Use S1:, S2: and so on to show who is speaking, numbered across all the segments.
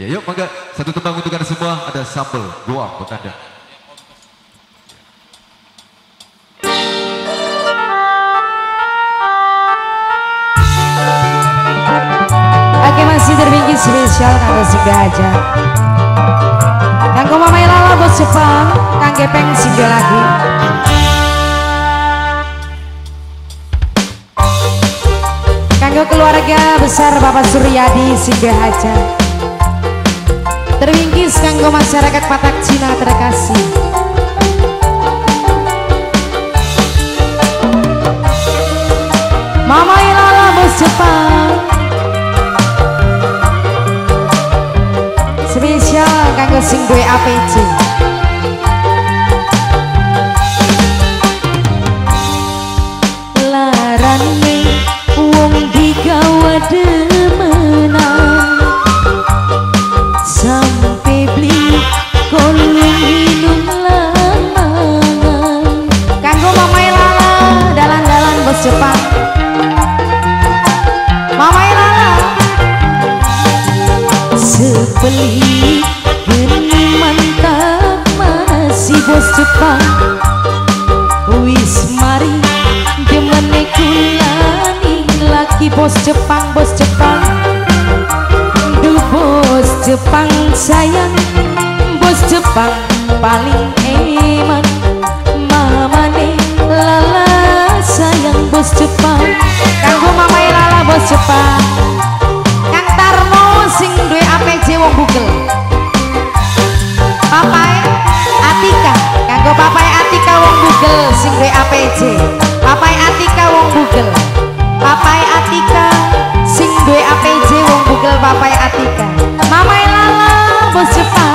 S1: Ya yuk mangga satu tembang untuk anda semua ada sambal goa buat anda.
S2: Oke masih terbingkis spesial kanggo singgah aja. Kanggo Mama Lala bos Jepang, kang gepeng singgah lagi. Kanggo keluarga besar Bapak Suryadi singgah aja. Terbingkis kanggo masyarakat Patak Cina terkasih. Mama Lala bos Jepang. spesial kanggo sing duwe APC larane wong digawa Jepang Wis mari demene kulani. Laki bos Jepang bos Jepang. Du bos Jepang sayang. Bos Jepang paling eman. Mamane lala sayang bos Jepang. Kanggo mamai lala bos Jepang Google. Papai Atika sing duwe APJ wong Google papai Atika. Mamai Lala bos Jepang.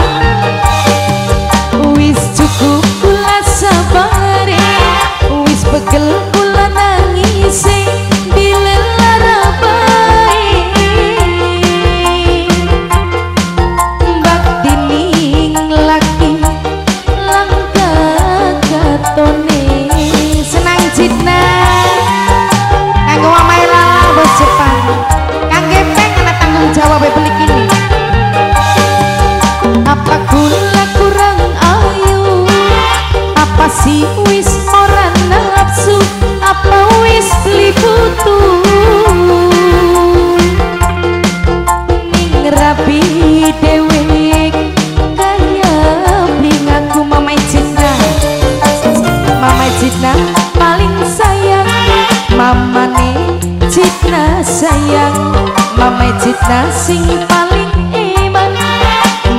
S2: Sing paling iman.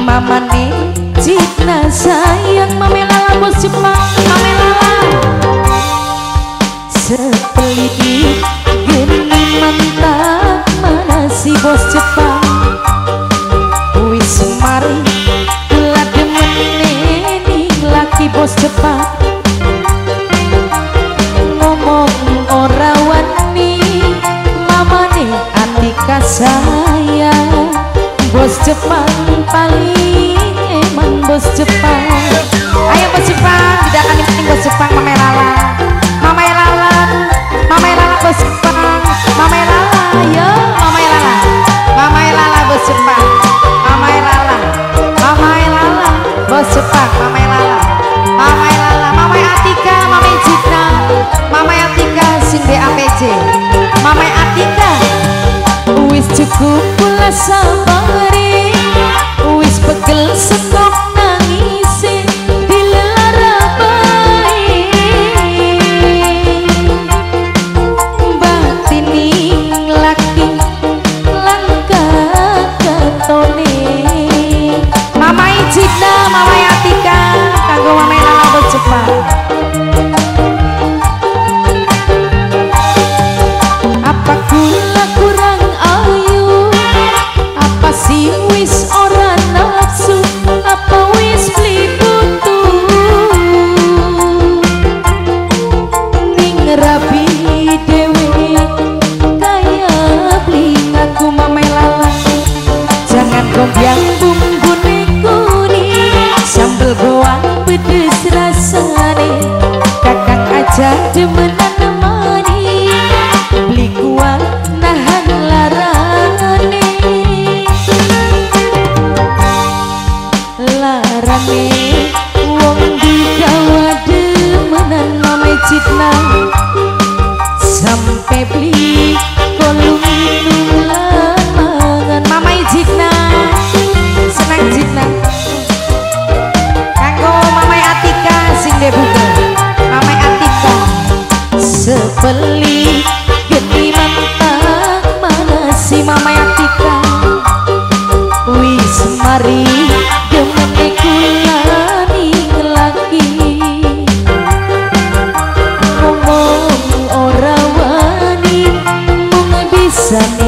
S2: Mamane cina sayang mamela bos Jepang mamela Sepelit geni mantap mana si bos Jepang. Wis mari kula demeneni laki bos Jepang. Ngomong ora wani mamane Atika sayang Bos Jepang paling eman bos Jepang. Ayo bos Jepang pula sabari Wis pegel Jangan gobyang bumbu kuning Sambel goang pedes rasane. Kakak aja demenan 세상에